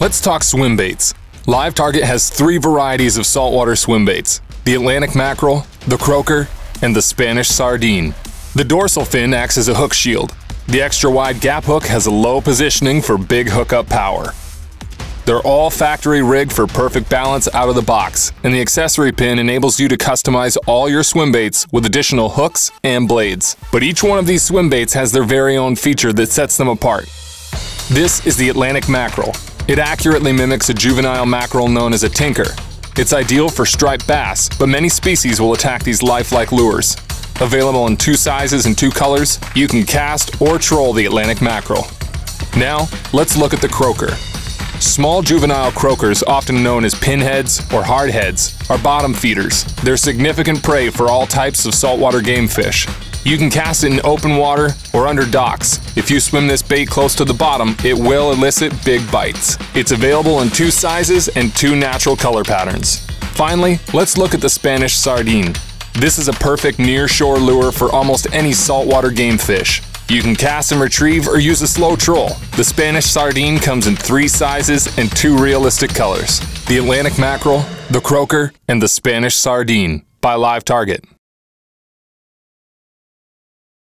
Let's talk swim baits. LIVETARGET has three varieties of saltwater swim baits the Atlantic mackerel, the croaker, and the Spanish sardine. The dorsal fin acts as a hook shield. The extra wide gap hook has a low positioning for big hookup power. They're all factory rigged for perfect balance out of the box, and the accessory pin enables you to customize all your swim baits with additional hooks and blades. But each one of these swim baits has their very own feature that sets them apart. This is the Atlantic mackerel. It accurately mimics a juvenile mackerel known as a tinker. It's ideal for striped bass, but many species will attack these lifelike lures. Available in two sizes and two colors, you can cast or troll the Atlantic mackerel. Now, let's look at the croaker. Small juvenile croakers, often known as pinheads or hardheads, are bottom feeders. They're significant prey for all types of saltwater game fish. You can cast it in open water or under docks. If you swim this bait close to the bottom, it will elicit big bites. It's available in two sizes and two natural color patterns. Finally, let's look at the Spanish sardine. This is a perfect near-shore lure for almost any saltwater game fish. You can cast and retrieve or use a slow troll. The Spanish sardine comes in three sizes and two realistic colors. The Atlantic mackerel, the croaker, and the Spanish sardine by LIVETARGET.